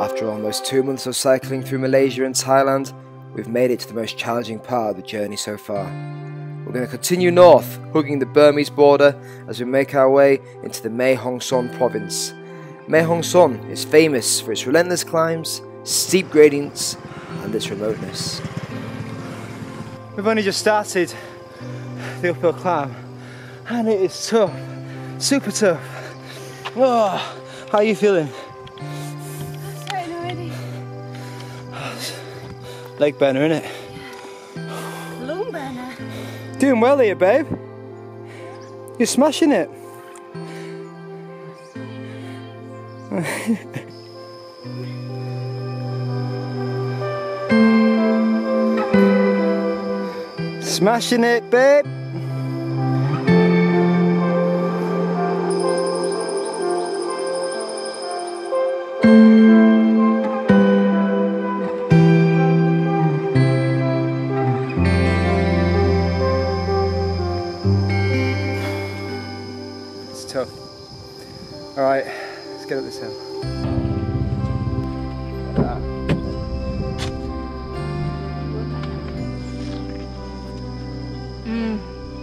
After almost two months of cycling through Malaysia and Thailand, we've made it to the most challenging part of the journey so far. We're going to continue north, hugging the Burmese border as we make our way into the Mae Hong Son province. Mae Hong Son is famous for its relentless climbs, steep gradients, and its remoteness. We've only just started the uphill climb, and it is tough, super tough. Oh, how are you feeling? Leg burner, innit? Burner. Doing well here, babe. You're smashing it. smashing it, babe. Tough. All right, let's get up this hill. Like.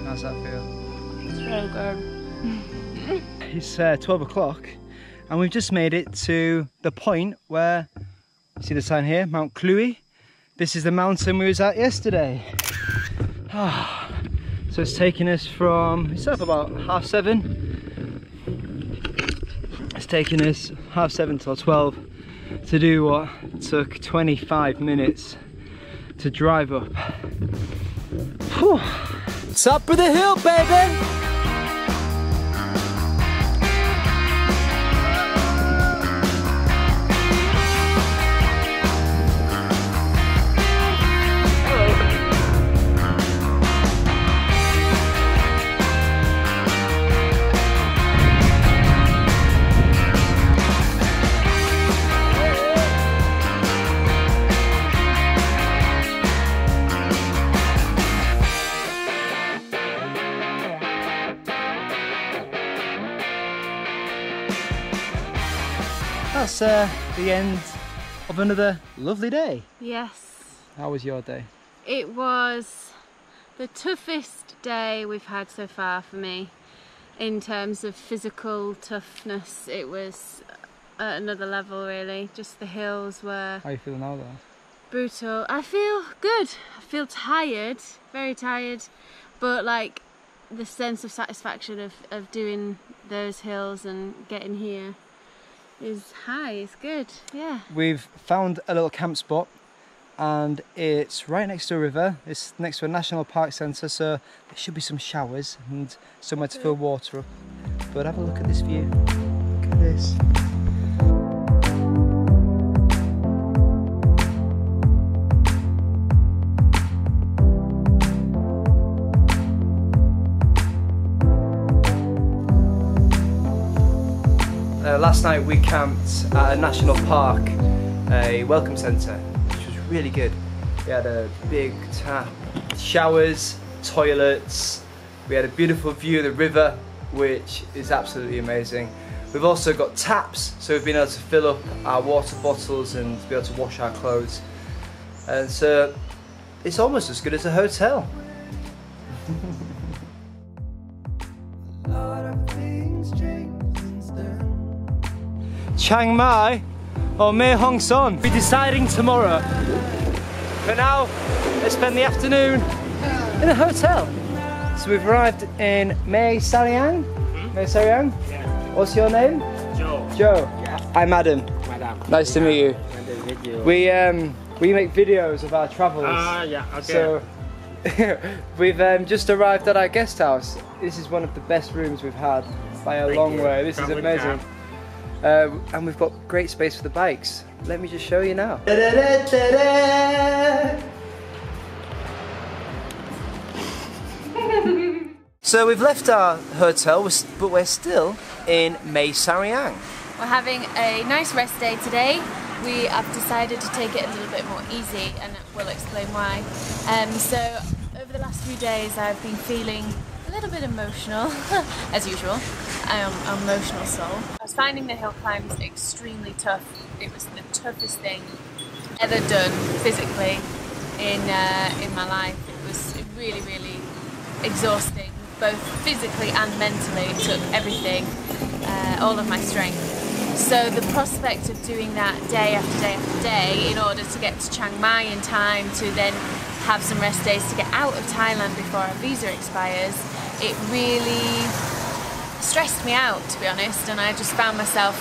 How's that feel? It's really good. It's uh, 12 o'clock and we've just made it to the point where, see the sign here, Mount Cluey. This is the mountain we was at yesterday. So it's taking us from, it's up about half seven. Taking us half seven till 12 to do what took 25 minutes to drive up. Whew. Top of the hill, baby! That's uh, the end of another lovely day. Yes, How was your day? it was the toughest day we've had so far for me in terms of physical toughness. It was at another level, really. Just the hills were How are you feeling now though? brutal. I feel good. I feel tired, very tired, but like the sense of satisfaction of, of doing those hills and getting here is high. It's good. Yeah. We've found a little camp spot and it's right next to a river. It's next to a national park centre so there should be some showers and somewhere to fill water up. But have a look at this view. Look at this. Uh, last night we camped at a national park, a welcome centre, which was really good. We had a big tap, showers, toilets. We had a beautiful view of the river, which is absolutely amazing. We've also got taps, so we've been able to fill up our water bottles and be able to wash our clothes. And so it's almost as good as a hotel. Chiang Mai or Mae Hong Son. We're deciding tomorrow. For now, let's spend the afternoon in a hotel. So we've arrived in Mae Sariang. Mae Sariang? What's your name? Joe. Joe. I'm Adam. Madam. Nice to meet you. Nice to meet you. We um we make videos of our travels. Ah, yeah, okay. So we've um, just arrived at our guest house. This is one of the best rooms we've had by a Thank long you. way. This Come is amazing. Uh, and we've got great space for the bikes. Let me just show you now. so we've left our hotel, but we're still in Mae Sariang. We're having a nice rest day today. We have decided to take it a little bit more easy and we'll explain why. Um, so over the last few days I've been feeling A little bit emotional, as usual. I am an emotional soul. I was finding the hill climbs extremely tough. It was the toughest thing ever done physically in uh, in my life. It was really, really exhausting, both physically and mentally. It took everything, uh, all of my strength. So the prospect of doing that day after day after day in order to get to Chiang Mai in time to then have some rest days to get out of Thailand before our visa expires, it really stressed me out to be honest and I just found myself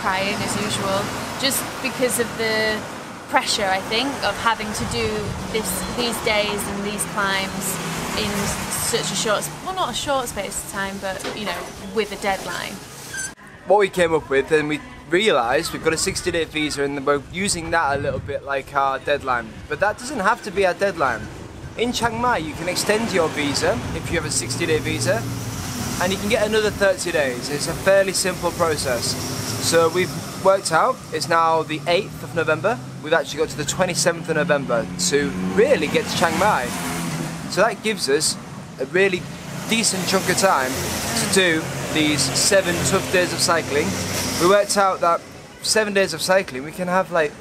crying as usual just because of the pressure I think of having to do this these days and these climbs in such a short well not a short space of time but you know with a deadline what we came up with and we realised we've got a 60 day visa and we're using that a little bit like our deadline. But that doesn't have to be our deadline. In Chiang Mai you can extend your visa if you have a 60 day visa and you can get another 30 days. It's a fairly simple process. So we've worked out, it's now the 8th of November. We've actually got to the 27th of November to really get to Chiang Mai. So that gives us a really decent chunk of time to do these seven tough days of cycling. We worked out that seven days of cycling we can have like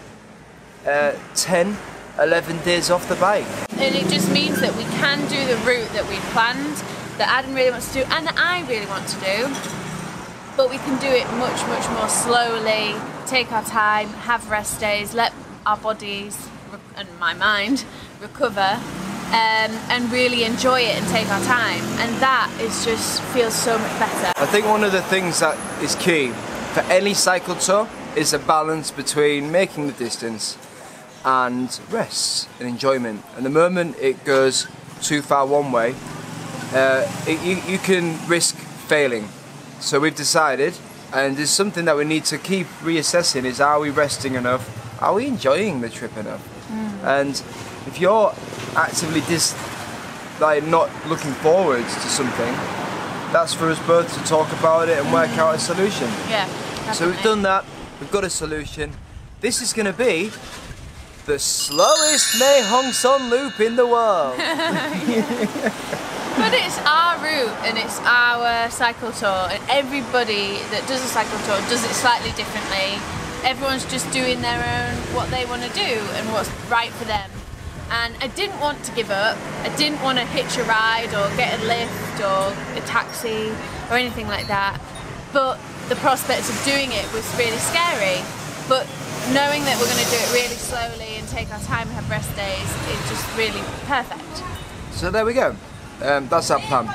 uh, 10, 11 days off the bike. And it just means that we can do the route that we planned, that Adam really wants to do and that I really want to do. But we can do it much, much more slowly, take our time, have rest days, let our bodies and my mind recover um, and really enjoy it and take our time. And that is just feels so much better. I think one of the things that is key for any cycle tour is a balance between making the distance and rest and enjoyment. And the moment it goes too far one way, uh, it, you, you can risk failing. So we've decided, and it's something that we need to keep reassessing: is are we resting enough? Are we enjoying the trip enough? Mm. And if you're actively dis like not looking forward to something, that's for us both to talk about it and work out a solution. Yeah. Definitely. So we've done that. We've got a solution. This is going to be the slowest Mae Hong Son loop in the world. but it's our route and it's our cycle tour and everybody that does a cycle tour does it slightly differently. Everyone's just doing their own what they want to do and what's right for them and I didn't want to give up. I didn't want to hitch a ride or get a lift or a taxi or anything like that. But the prospect of doing it was really scary. But knowing that we're going to do it really slowly and take our time and have rest days is just really perfect. So there we go. Um, that's our plan.